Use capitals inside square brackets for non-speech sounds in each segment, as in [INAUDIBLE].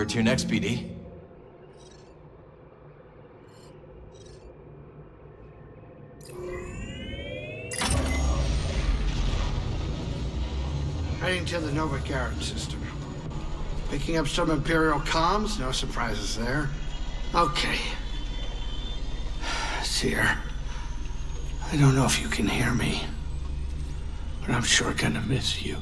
Where to next, BD? Heading to the Nova Garon system. Picking up some Imperial comms, no surprises there. Okay. [SIGHS] Cere, I don't know if you can hear me, but I'm sure gonna miss you.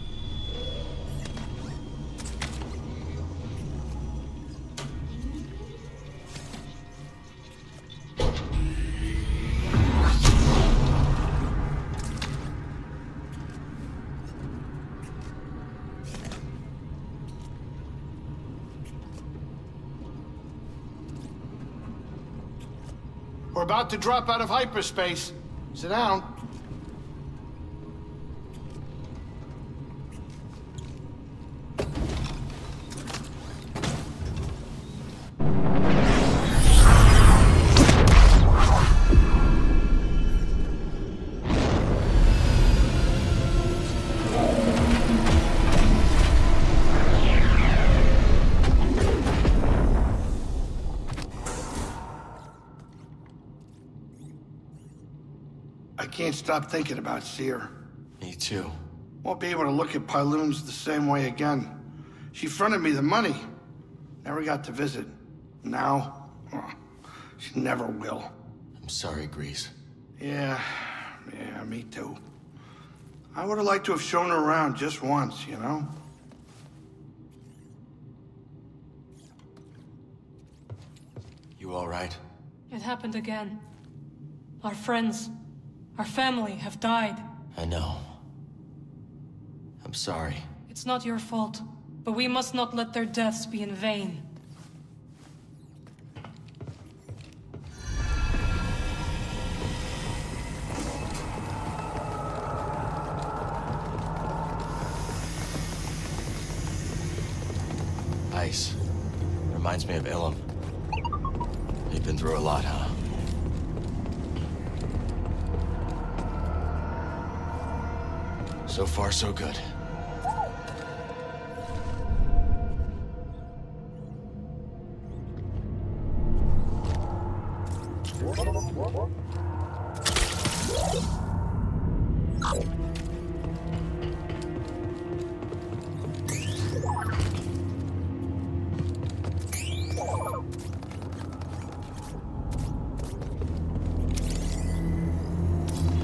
About to drop out of hyperspace. Sit down. Can't stop thinking about Cere. Me too. Won't be able to look at Pyloon's the same way again. She fronted me the money. Never got to visit. Now, oh, she never will. I'm sorry, Greez. Yeah, yeah, me too. I would have liked to have shown her around just once, you know? You alright? It happened again. Our friends, our family have died. I know. I'm sorry. It's not your fault, but we must not let their deaths be in vain. Ice. Reminds me of Ilum. You've been through a lot, huh? So far, so good.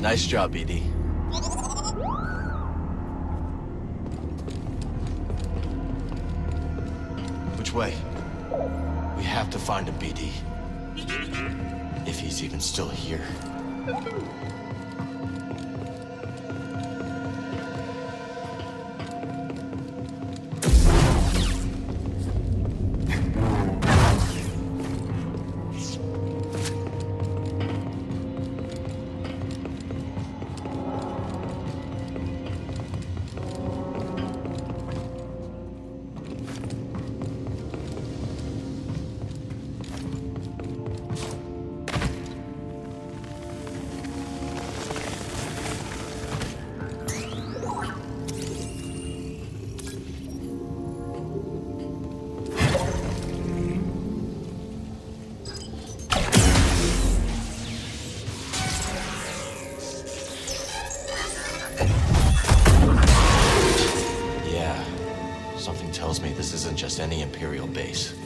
Nice job, BD. Way? We have to find him, BD. If he's even still here. Isn't just any Imperial base.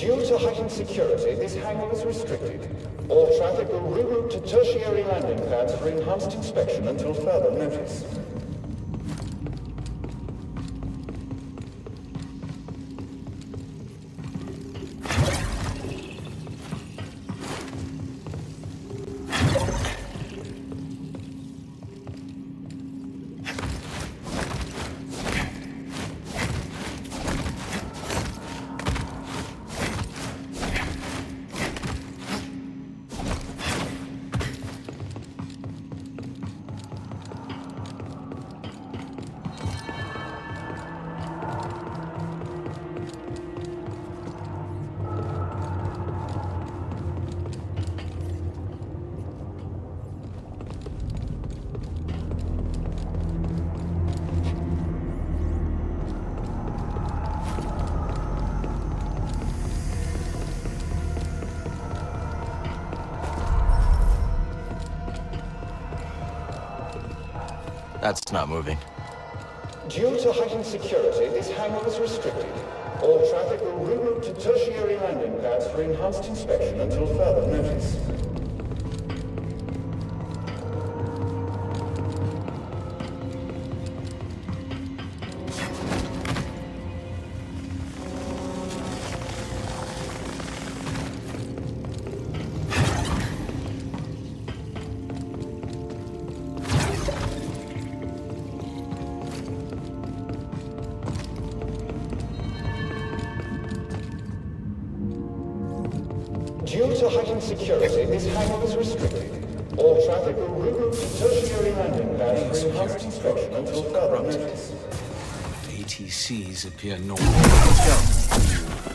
Due to heightened security, this hangar is restricted. All traffic will reroute to tertiary landing pads for enhanced inspection until further notice. That's not moving. Due to heightened security, this hangar is restricted. All traffic will reroute to tertiary landing pads for enhanced inspection until further notice. Pads for enhanced until further notice. ATCs appear normal.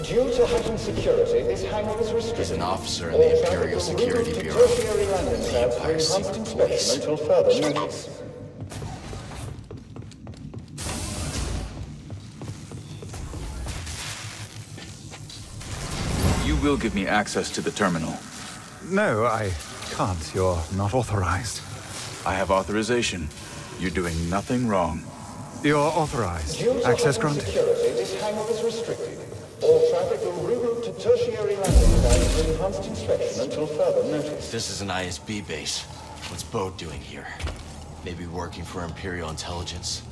Due to heightened security, this hangar is restricted. He's an officer in the Imperial Security Bureau. tertiary landing pads for Empire enhanced Secret inspection Police. until further notice. You will give me access to the terminal. No, I can't. You're not authorized. I have authorization. You're doing nothing wrong. You're authorized. Due Access granted. security, this hangar is restricted. All traffic will reroute to tertiary landing pads for enhanced inspection until further notice. This is an ISB base. What's Bode doing here? Maybe working for Imperial Intelligence?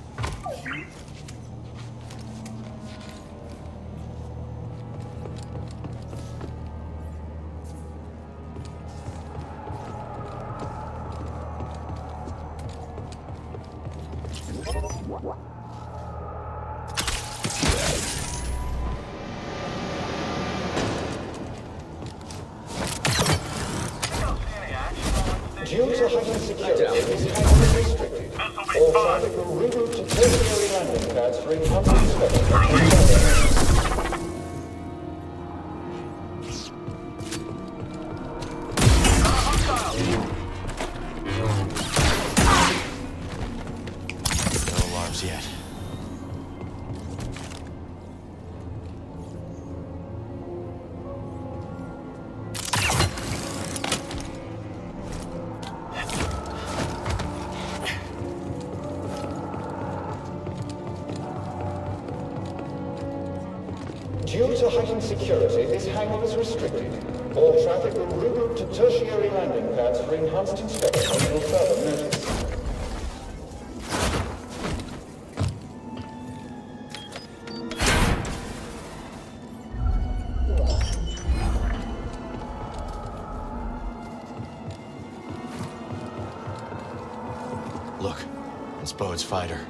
Due to heightened security. All traffic will reroute to tertiary landing pads for enhanced inspection Bode's fighter.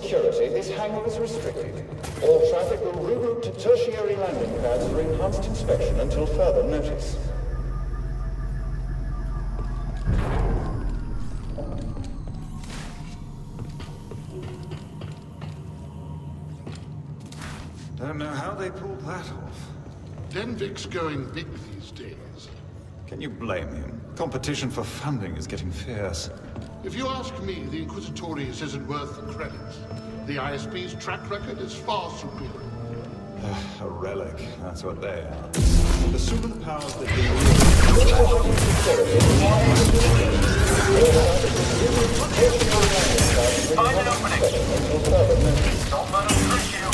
Security, this hangar is restricted. All traffic will reroute to tertiary landing pads for enhanced inspection until further notice. Don't know how they pulled that off. Denvik's going big these days. Can you blame him? Competition for funding is getting fierce. If you ask me, the Inquisitorius isn't worth the credit. The ISB's track record is far superior. [SIGHS] A relic, that's what they are. The superpowers that they Find an opening. Don't let them trick you.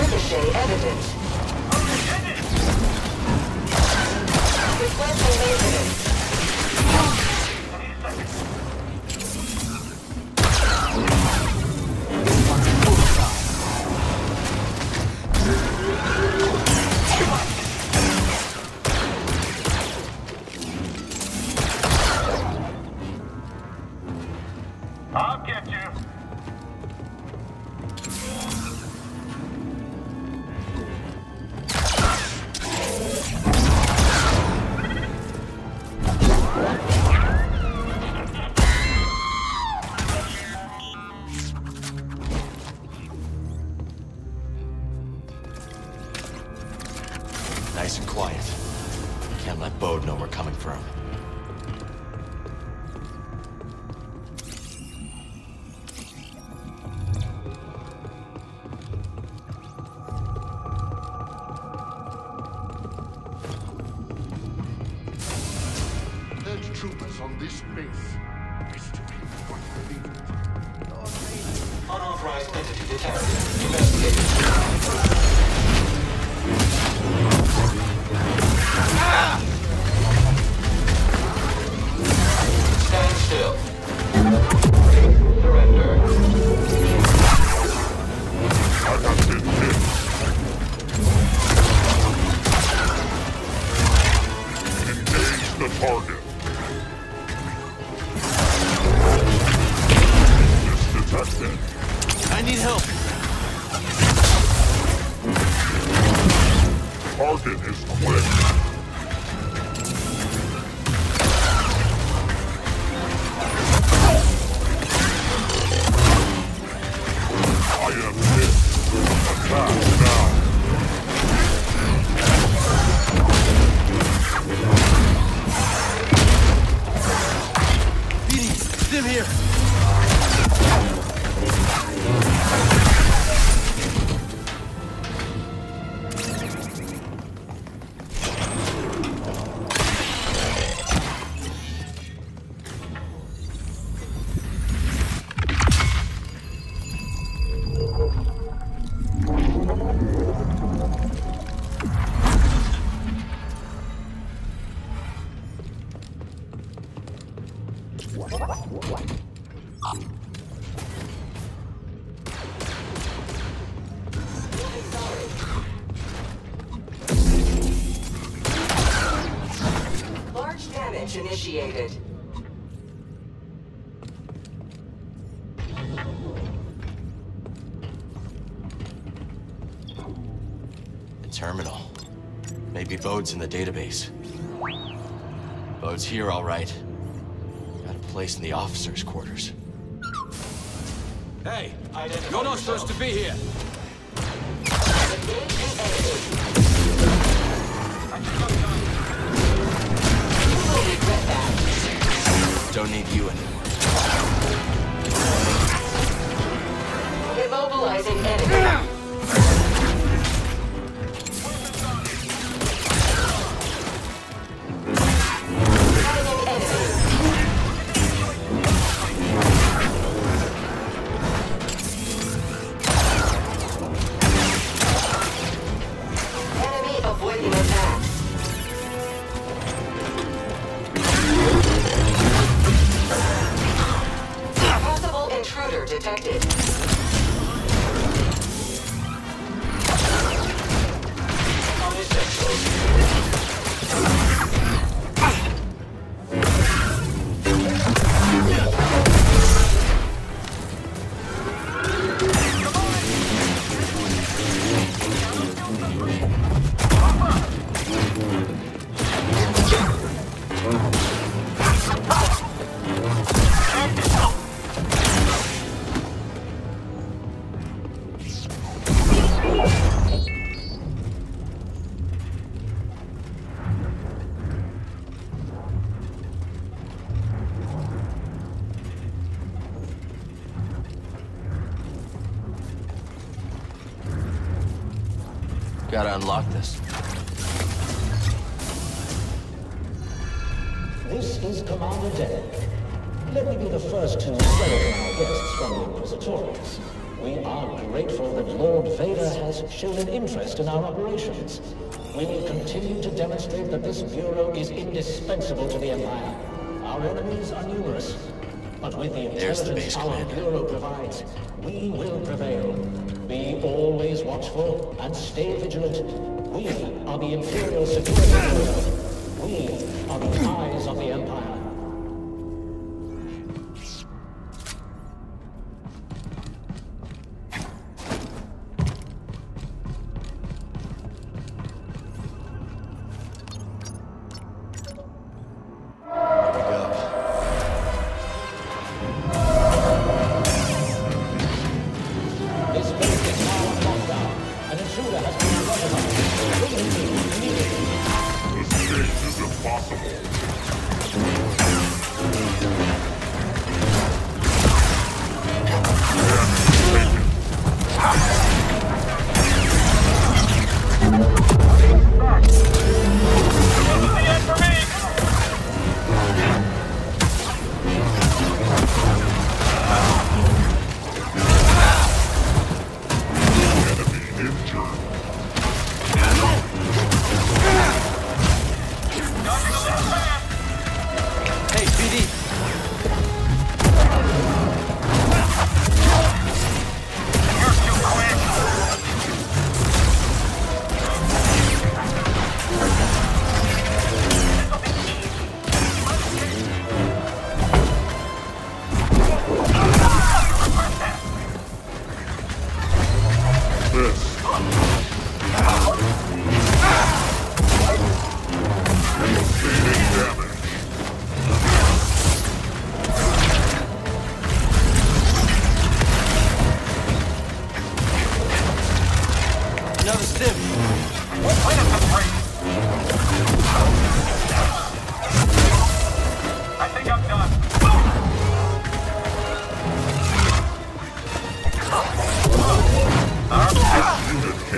Ricochet evident. Requesting maintenance. Bode's in the database. Bode's here, all right. Got a place in the officers' quarters. Hey, you're not supposed to be here. Don't need you anymore. Immobilizing enemy. Gotta unlock this. This is Commander Denvik. Let me be the first to welcome our guests from the Inquisitorius. We are grateful that Lord Vader has shown an interest in our operations. We will continue to demonstrate that this Bureau is indispensable to the Empire. Our enemies are numerous, but with the the intelligence base our. Bureau provides, we will prevail. Be always watchful and stay vigilant. We are the Imperial Security Bureau. We are the eyes of the Empire.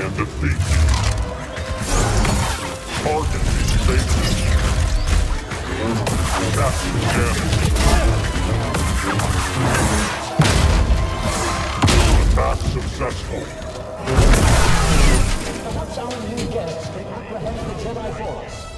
Can defeat. Target damage. Attack successful. Perhaps our new guests apprehend the Jedi Force.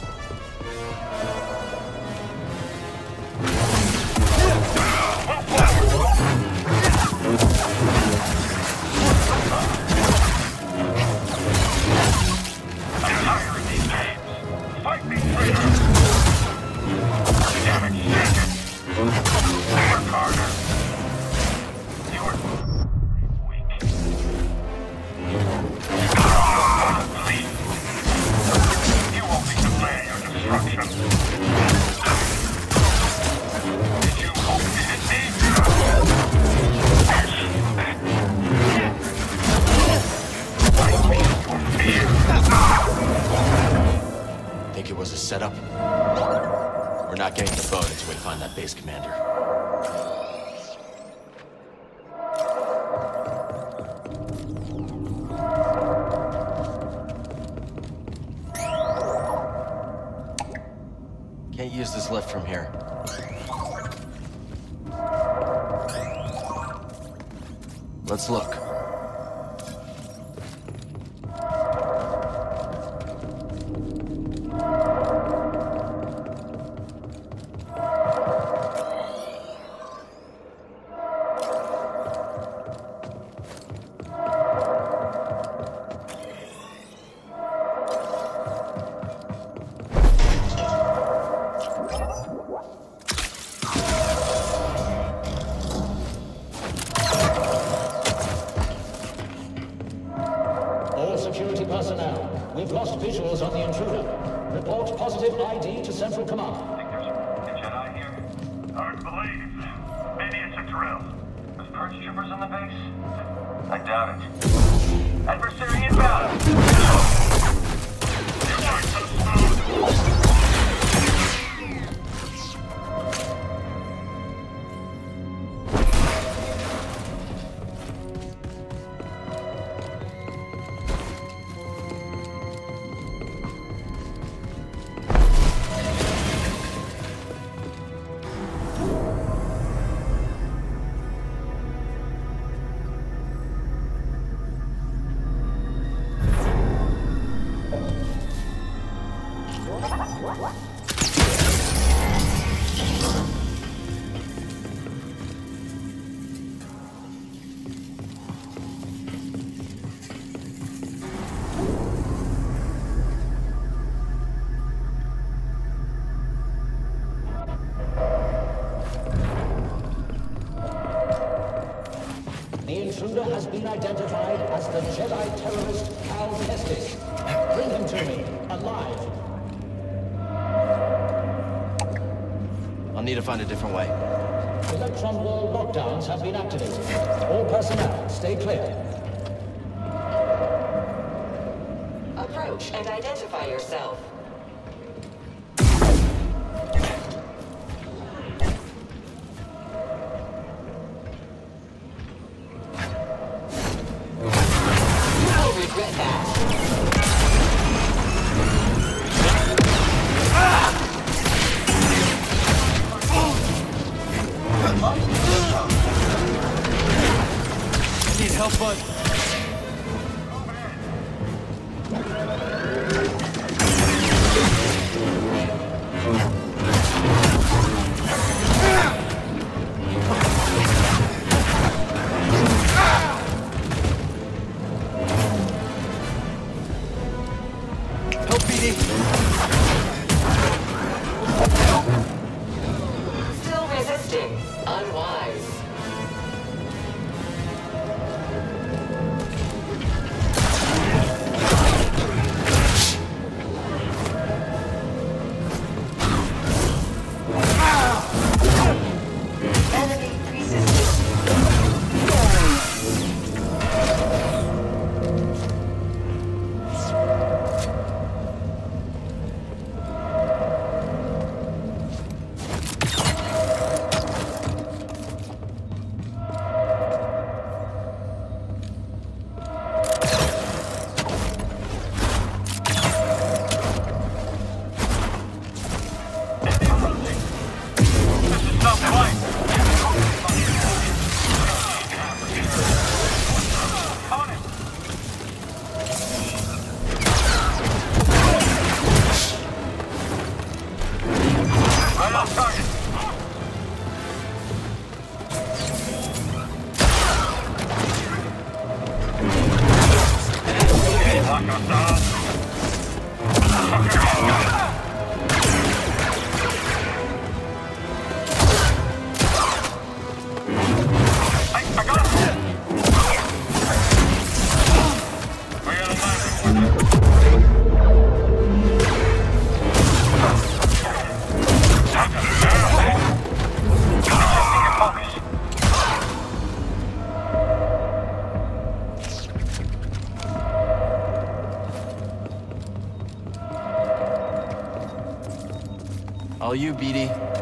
A setup? We're not getting the boat until we find that base commander. Lost on the intruder. Report positive ID to Central Command. There's Jedi here? Hard to believe. Maybe it's a drill. With purge troopers on the base? I doubt it. Adversary identified as the Jedi I need help, bud? You, BD.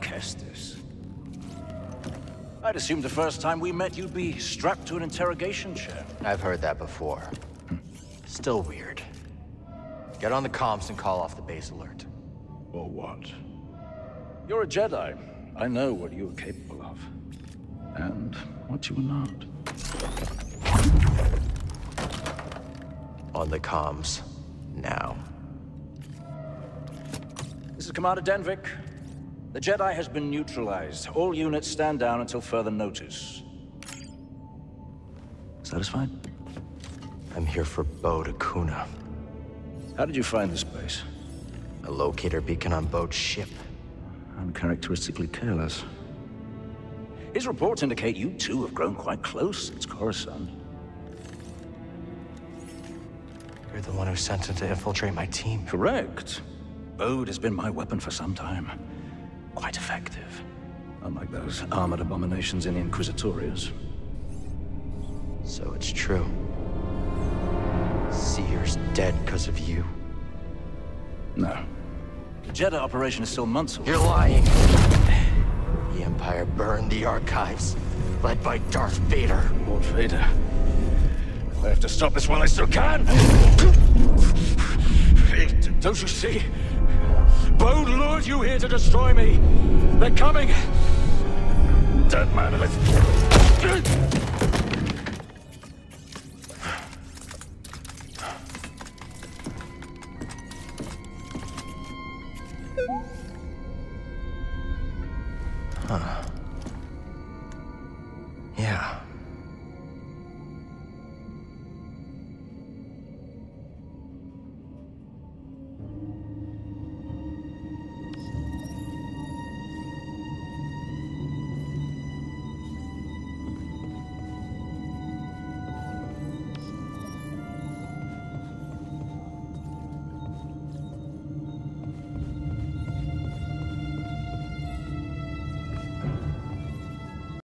Kestis. I'd assume the first time we met you'd be strapped to an interrogation chair. I've heard that before. Still weird. Get on the comms and call off the base alert. Or what? You're a Jedi. I know what you are capable of. And what you are not. On the comms. Now. This is Commander Denvik. The Jedi has been neutralized. All units stand down until further notice. Satisfied? I'm here for Bode Akuna. How did you find this place? A locator beacon on Bo's ship. Uncharacteristically careless. His reports indicate you two have grown quite close since Coruscant. You're the one who sent him to infiltrate my team. Correct. Bode has been my weapon for some time. Quite effective. Unlike those armored abominations in the Inquisitorius. So it's true. Seer's dead because of you. No. The Jedi operation is still months away. You're lying. The Empire burned the archives, led by Darth Vader. Lord Vader. I have to stop this while I still can! Don't you see? Bode lured you here to destroy me! They're coming! Dead man,